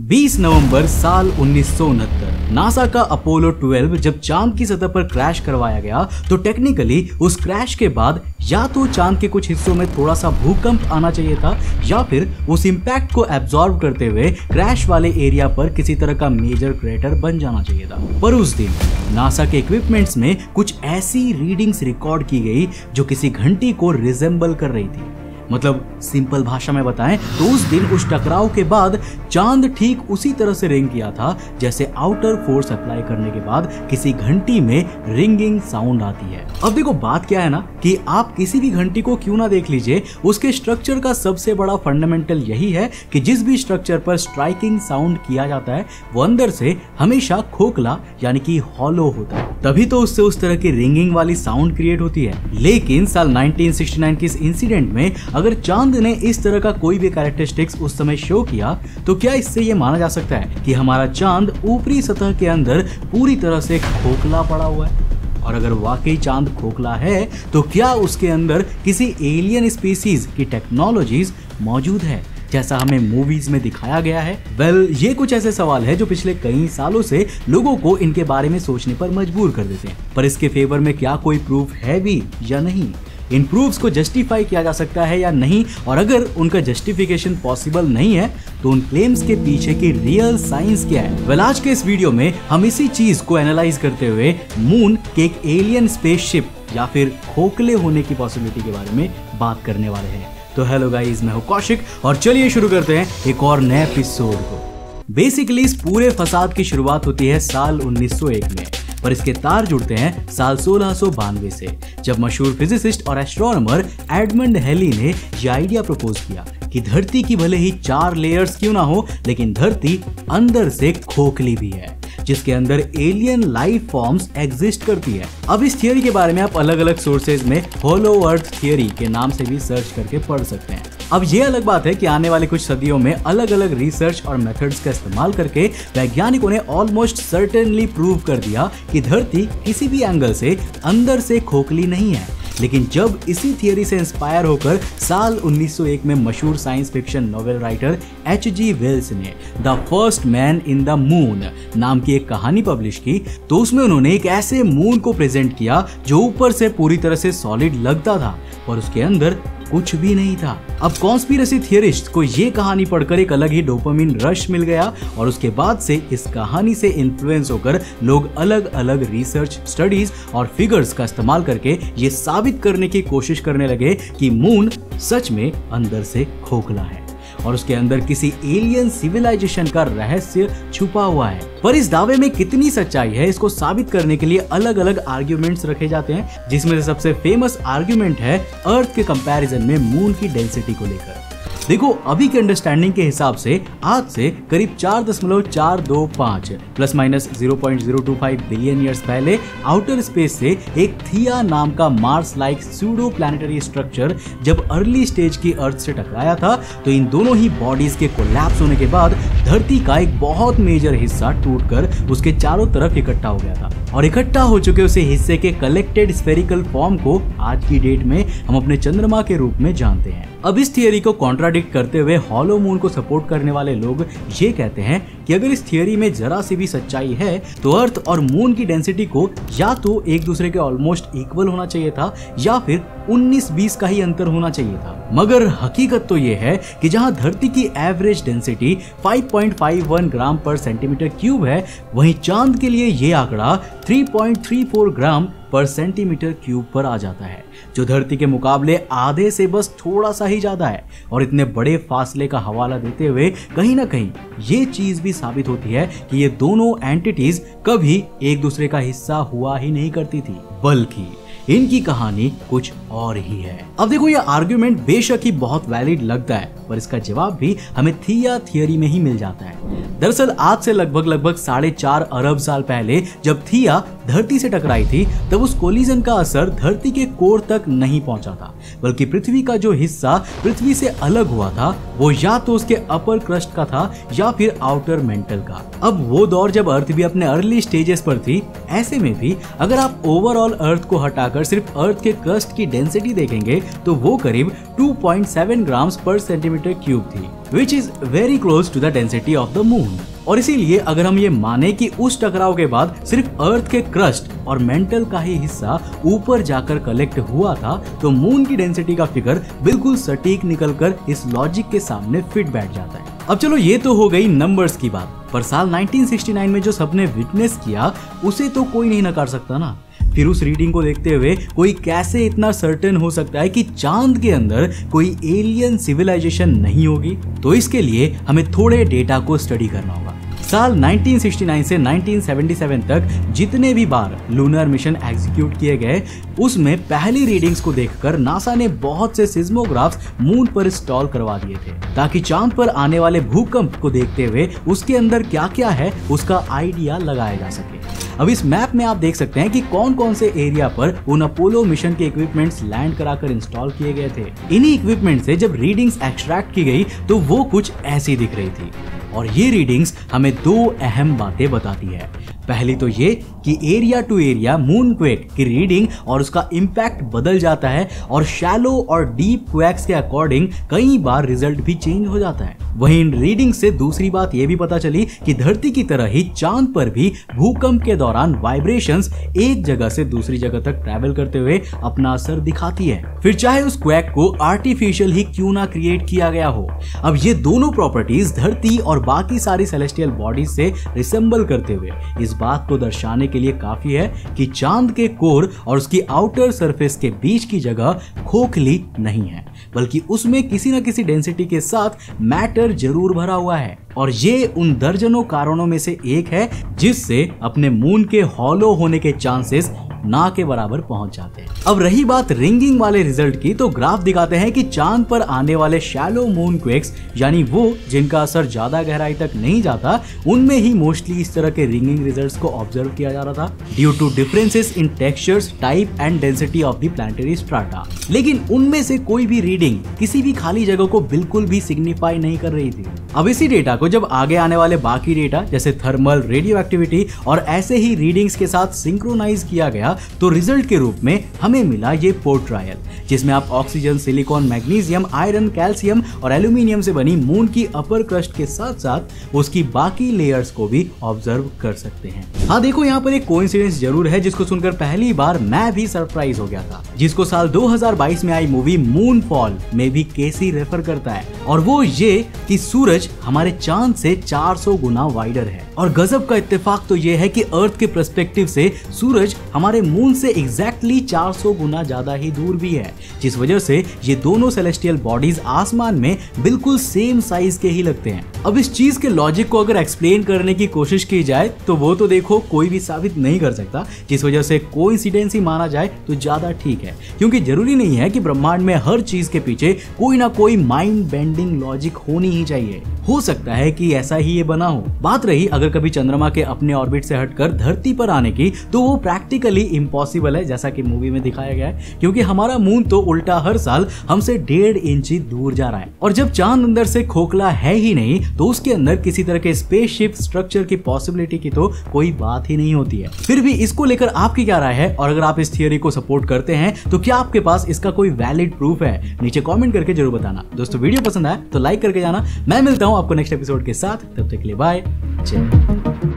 20 नवंबर साल उन्नीस सौ उनहत्तर, नासा का अपोलो 12 जब चाँद की सतह पर क्रैश करवाया गया तो टेक्निकली उस क्रैश के बाद या तो चाँद के कुछ हिस्सों में थोड़ा सा भूकंप आना चाहिए था, या फिर उस इम्पैक्ट को एब्जॉर्ब करते हुए क्रैश वाले एरिया पर किसी तरह का मेजर क्रेटर बन जाना चाहिए था। पर उस दिन, नासा के इक्विपमेंट्स में कुछ ऐसी रीडिंग्स रिकॉर्ड की गई जो किसी घंटी को रिजेंबल कर रही थी। मतलब सिंपल भाषा में बताएँ तो उस दिन उस टकराव के बाद चाँद ठीक उसी तरह से रिंग किया था, जैसे आउटर फोर्स अप्लाई करने के बाद किसी घंटी में रिंगिंग साउंड आती है। अब देखो, बात क्या है ना, कि आप किसी भी घंटी को क्यों ना देख लीजिए, उसके स्ट्रक्चर का सबसे बड़ा फंडामेंटल यही है कि जिस भी स्ट्रक्चर पर स्ट्राइकिंग साउंड किया जाता है, वो अंदर से हमेशा खोखला, यानी कि हॉलो होता है। तभी तो उससे उस तरह की रिंगिंग वाली साउंड क्रिएट होती है। लेकिन साल 1969 के इस इंसिडेंट में अगर चाँद ने इस तरह का कोई भी कैरेक्टरिस्टिक्स उस समय शो किया तो क्या इससे ये माना जा सकता है कि हमारा चाँद ऊपरी सतह के अंदर पूरी तरह से खोखला पड़ा हुआ है? और अगर वाकई चाँद खोखला है तो क्या उसके अंदर किसी एलियन स्पीसीज की टेक्नोलॉजीज़ मौजूद है जैसा हमें मूवीज़ में दिखाया गया है? वेल well, ये कुछ ऐसे सवाल है जो पिछले कई सालों से लोगों को इनके बारे में सोचने पर मजबूर कर देते हैं। पर इसके फेवर में क्या कोई प्रूफ है भी या नहीं? इन प्रूफ्स को जस्टिफाई किया जा सकता है या नहीं? और अगर उनका जस्टिफिकेशन पॉसिबल नहीं है तो उन क्लेम्स के पीछे की रियल साइंस क्या है? वेल आज के इस वीडियो में हम इसी चीज़ को एनालाइज करते हुए मून के एक एलियन स्पेसशिप या फिर खोखले होने की पॉसिबिलिटी के बारे में बात करने वाले हैं। तो हेलो गाइस मैं हूँ कौशिक और चलिए शुरू करते हैं एक और नए एपिसोड को। बेसिकली इस पूरे फसाद की शुरुआत होती है साल 1901 में। पर इसके तार जुड़ते हैं साल सोलह से जब मशहूर फिजिसिस्ट और एस्ट्रोनॉमर एडमंड हेली ने यह आइडिया प्रपोज किया कि धरती की भले ही चार लेयर्स क्यों ना हो, लेकिन धरती अंदर से खोखली भी है, जिसके अंदर एलियन लाइफ फॉर्म्स एग्जिस्ट करती है। अब इस थियोरी के बारे में आप अलग अलग सोर्सेज में होलो अर्थ थियोरी के नाम से भी सर्च करके पढ़ सकते हैं। अब ये अलग बात है कि आने वाली कुछ सदियों में अलग अलग रिसर्च और मेथड्स का इस्तेमाल करके वैज्ञानिकों ने ऑलमोस्ट सर्टेनली प्रूव कर दिया कि धरती किसी भी एंगल से अंदर से खोखली नहीं है। लेकिन जब इसी थियोरी से इंस्पायर होकर साल 1901 में मशहूर science fiction novel writer H G Wells ने the first man in the moon नाम की एक कहानी पब्लिश की तो उसमें उन्होंने एक ऐसे मून को प्रेजेंट किया जो ऊपर से पूरी तरह से सॉलिड लगता था और उसके अंदर कुछ भी नहीं था। अब कॉन्स्पिरसी थियोरिस्ट को ये कहानी पढ़कर एक अलग ही डोपामिन रश मिल गया और उसके बाद से इस कहानी से इन्फ्लुएंस होकर लोग अलग अलग रिसर्च स्टडीज़ और फिगर्स का इस्तेमाल करके ये साबित करने की कोशिश करने लगे कि मून सच में अंदर से खोखला है। और उसके अंदर किसी एलियन सिविलाइजेशन का रहस्य छुपा हुआ है। पर इस दावे में कितनी सच्चाई है, इसको साबित करने के लिए अलग अलग आर्ग्यूमेंट्स रखे जाते हैं, जिसमें से सबसे फ़ेमस आर्ग्यूमेंट है अर्थ के कंपैरिजन में मून की डेंसिटी को लेकर। देखो, अभी के अंडरस्टैंडिंग के हिसाब से, आज से करीब चार दशमलव चार दो पाँच plus minus zero point zero two five billion years पहले आउटर स्पेस से एक थिया नाम का Mars like pseudo planetary structure जब अर्ली स्टेज की अर्थ से टकराया था तो इन दोनों ही बॉडीज के कोलैप्स होने के बाद धरती का एक बहुत मेजर हिस्सा टूटकर उसके चारों तरफ़ इकट्ठा हो गया था। और इकट्ठा हो चुके उसे हिस्से के कलेक्टेड स्फेरिकल फॉर्म को आज की डेट में हम अपने चंद्रमा के रूप में जानते हैं। अब इस थियोरी को कॉन्ट्राडिक्ट करते हुए हॉलो मून को सपोर्ट करने वाले लोग ये कहते हैं कि अगर इस थियोरी में जरा सी भी सच्चाई है तो अर्थ और मून की डेंसिटी को या तो एक दूसरे के ऑलमोस्ट इक्वल होना चाहिए था, या फिर 19-20 का ही अंतर होना चाहिए था। मगर हकीकत तो ये है कि जहाँ धरती की एवरेज डेंसिटी 5.51 ग्राम पर सेंटीमीटर क्यूब है, वहीं चाँद के लिए ये आंकड़ा 3.34 ग्राम पर सेंटीमीटर क्यूब पर आ जाता है, जो धरती के मुकाबले आधे से बस थोड़ा सा ही ज़्यादा है। और इतने बड़े फासले का हवाला देते हुए कहीं ना कहीं ये चीज़ भी साबित होती है कि ये दोनों एंटिटीज कभी एक दूसरे का हिस्सा हुआ ही नहीं करती थी, बल्कि इनकी कहानी कुछ और ही है। अब देखो, ये आर्ग्यूमेंट बेशक ही बहुत वैलिड लगता है, पर इसका जवाब भी हमें थिया थियरी में ही मिल जाता है। दरअसल, आज से लगभग लगभग साढ़े चार अरब साल पहले जब थिया धरती से टकराई थी, तब उस कोलिजन का असर धरती के कोर तक नहीं पहुँचा था, बल्कि पृथ्वी का जो हिस्सा पृथ्वी से अलग हुआ था, वो या तो उसके अपर क्रस्ट का था, या फिर आउटर मेंटल का। अब वो दौर जब अर्थ भी अपने अर्ली स्टेजेस पर थी, ऐसे में भी अगर आप ओवरऑल अर्थ को हटाकर सिर्फ़ अर्थ के क्रस्ट की डेंसिटी देखेंगे तो वो करीब 2.7 ग्राम्स पर सेंटीमीटर क्यूब थी which is very close to the density of the moon और इसीलिए अगर हम ये माने कि उस टकराव के बाद सिर्फ़ अर्थ के क्रस्ट और मेंटल का ही हिस्सा ऊपर जाकर कलेक्ट हुआ था तो मून की डेंसिटी का फिगर बिल्कुल सटीक निकलकर इस लॉजिक के सामने फिट बैठ जाता है। अब चलो ये तो हो गई नंबर्स की बात, पर साल 1969 में जो सबने विटनेस किया, उसे तो कोई नहीं नकार सकता ना। फिर उस रीडिंग को देखते हुए कोई कैसे इतना सर्टेन हो सकता है कि चाँद के अंदर कोई एलियन सिविलाइजेशन नहीं होगी? तो इसके लिए हमें थोड़े डेटा को स्टडी करना होगा। साल 1969 से 1977 तक जितने भी बार लूनर मिशन एग्जीक्यूट किए गए, उसमें पहली रीडिंग्स को देखकर नासा ने बहुत से सिज्मोग्राफ्स मून पर इंस्टॉल करवा दिए थे, ताकि चाँद पर आने वाले भूकंप को देखते हुए उसके अंदर क्या क्या है, उसका आइडिया लगाया जा सके। अब इस मैप में आप देख सकते हैं कि कौन कौन से एरिया पर उन अपोलो मिशन के इक्विपमेंट्स लैंड कराकर इंस्टॉल किए गए थे। इन्हीं इक्विपमेंट से जब रीडिंग्स एक्सट्रैक्ट की गई तो वो कुछ ऐसी दिख रही थी। और ये रीडिंग्स हमें दो अहम बातें बताती है। पहली तो ये कि area to area moon quake की रीडिंग और उसका इम्पैक्ट बदल जाता है और शैलो और डीप क्वेक्स के अकॉर्डिंग कई बार रिज़ल्ट भी चेंज हो जाता है। वहीं इन रीडिंग से दूसरी बात यह भी पता चली कि धरती की तरह ही चाँद पर भी भूकंप के दौरान वाइब्रेशंस एक जगह से दूसरी जगह तक ट्रैवल करते हुए अपना असर दिखाती है। फिर चाहे उस क्वैक को आर्टिफिशियल ही क्यों ना क्रिएट किया गया हो, अब ये दोनों प्रॉपर्टीज़ धरती और बाकी सारी सेलेस्टियल बॉडीज से रिसेंबल करते हुए इस बात को दर्शाने के लिए काफ़ी है कि चाँद के कोर और उसकी आउटर सरफेस के बीच की जगह खोखली नहीं है, बल्कि उसमें किसी न किसी डेंसिटी के साथ मैटर ज़रूर भरा हुआ है। और ये उन दर्जनों कारणों में से एक है जिससे अपने मून के हॉलो होने के चांसेस ना के बराबर पहुँच जाते हैं। अब रही बात रिंगिंग वाले रिज़ल्ट की तो ग्राफ दिखाते हैं कि चाँद पर आने वाले शैलो मून क्वेक्स, यानी वो जिनका असर ज़्यादा गहराई तक नहीं जाता, उनमें ही मोस्टली इस तरह के रिंगिंग रिज़ल्ट को ऑब्ज़र्व किया जा रहा था due to differences in textures type and density of the planetary strata लेकिन उनमें से कोई भी रीडिंग किसी भी खाली जगह को बिल्कुल भी सिग्निफाई नहीं कर रही थी। अब इसी डेटा को जब आगे आने वाले बाकी डेटा जैसे थर्मल रेडियो एक्टिविटी और ऐसे ही रीडिंग्स के साथ सिंक्रोनाइज किया गया तो रिज़ल्ट के रूप में हमें मिला ये पोर्ट ट्रायल, जिसमें आप oxygen, silicon, magnesium, iron, calcium और एल्यूमिनियम से बनी मून की अपर क्रस्ट के साथ साथ उसकी बाकी लेयर्स को भी ऑब्ज़र्व कर सकते हैं। हाँ देखो यहाँ पर एक कोइंसिडेंस ज़रूर है, जिसको सुनकर पहली बार मैं भी सरप्राइज़ हो गया था, जिसको साल 2022 में आई मूवी मून फॉल में भी केसी रेफर करता है। और वो ये कि सूरज हमारे चाँद से 400 गुना वाइडर है। और गजब का इत्तेफाक तो ये है कि अर्थ के परस्पेक्टिव से सूरज हमारे मून से एग्जैक्टली 400 गुना ज़्यादा ही दूर भी है, जिस वजह से ये दोनों सेलेस्टियल बॉडीज आसमान में बिल्कुल सेम साइज़ के ही लगते हैं। अब इस चीज़ के लॉजिक को अगर एक्सप्लेन करने की कोशिश की जाए तो वो तो देखो कोई भी साबित नहीं कर सकता, जिस वजह से कोई ही माना जाए तो ज़्यादा ठीक है। क्योंकि ज़रूरी नहीं है कि ब्रह्मांड में हर चीज़ के पीछे कोई ना कोई माइंड बेंडिंग लॉजिक होनी ही चाहिए। हो सकता है कि ऐसा ही ये बना हो। बात रही अगर कभी चंद्रमा के अपने ऑर्बिट से हटकर धरती पर आने की तो वो प्रैक्टिकली इम्पॉसिबल है, जैसा कि मूवी में दिखाया गया है। क्योंकि हमारा मून तो उल्टा हर साल हमसे डेढ़ इंच दूर जा रहा है। और जब चाँद अंदर से खोखला है ही नहीं तो उसके अंदर किसी तरह के स्पेसशिप स्ट्रक्चर की पॉसिबिलिटी की तो कोई बात ही नहीं होती है। फिर भी इसको लेकर आपकी क्या राय है? और अगर आप इस थियोरी को सपोर्ट करते हैं तो क्या आपके पास इसका कोई वैलिड प्रूफ है? नीचे कॉमेंट करके ज़रूर बताना। दोस्तों वीडियो पसंद आए तो लाइक करके जाना। मैं मिलता हूँ आपको नेक्स्ट एपिसोड के साथ। तब तक के लिए बाय जय thank you